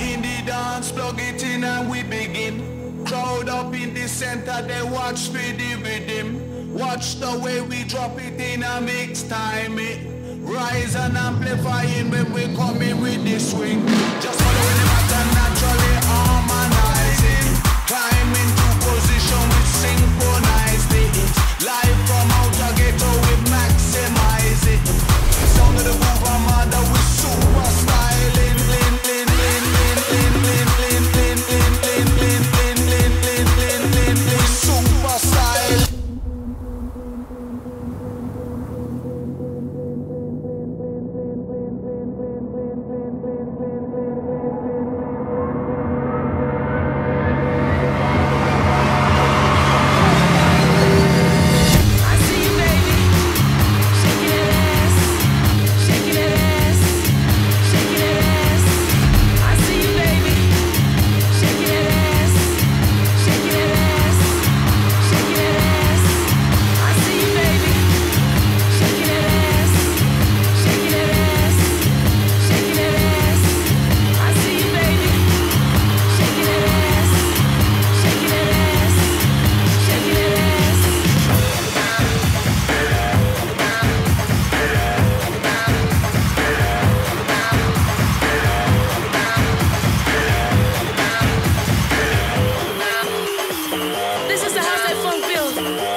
In the dance, plug it in and we begin. Crowd up in the center, they watch for the rhythm. Watch the way we drop it in a mix time it. Rise and amplifying when we come in with the swing. Just Thank you.